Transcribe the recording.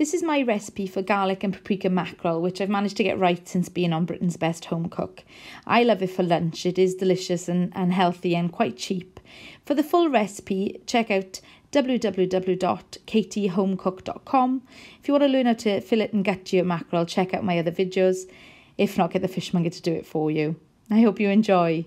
This is my recipe for garlic and paprika mackerel, which I've managed to get right since being on Britain's Best Home Cook. I love it for lunch. It is delicious and, and healthy and quite cheap. For the full recipe, check out www.katiehomecook.com. If you want to learn how to fillet and gut your mackerel, check out my other videos. If not, get the fishmonger to do it for you. I hope you enjoy.